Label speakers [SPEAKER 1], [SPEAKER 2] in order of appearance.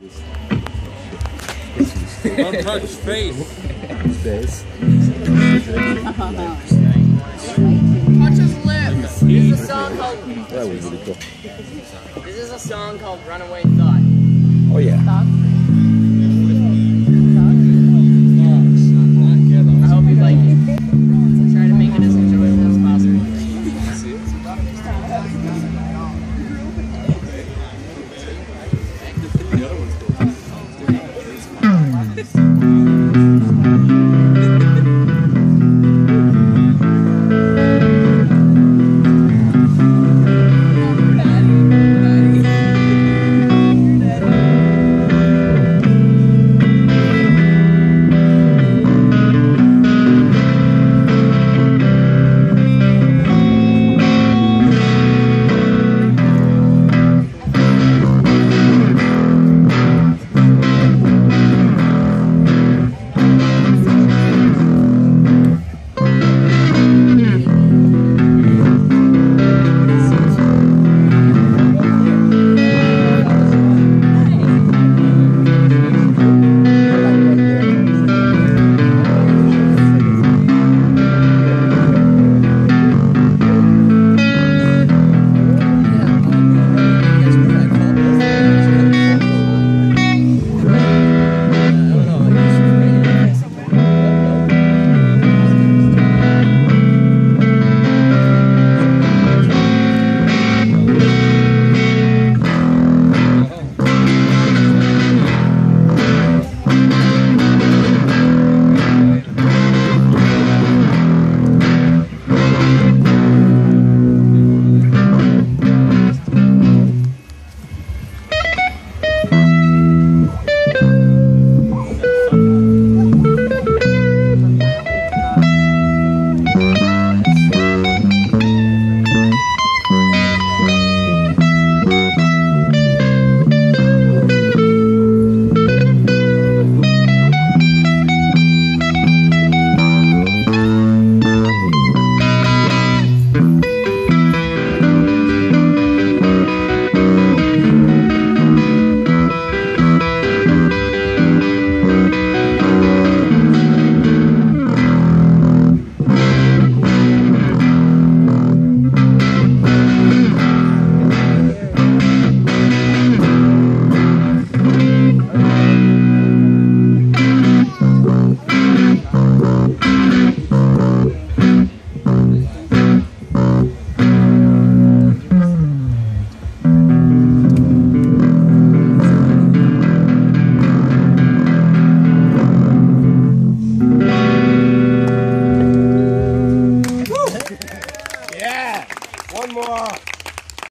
[SPEAKER 1] Don't touch face.
[SPEAKER 2] This.
[SPEAKER 3] Touch his lip.
[SPEAKER 4] This is a song called.
[SPEAKER 2] That was really cool.
[SPEAKER 4] This is a song called "Runaway Thought."
[SPEAKER 2] Oh yeah.
[SPEAKER 4] I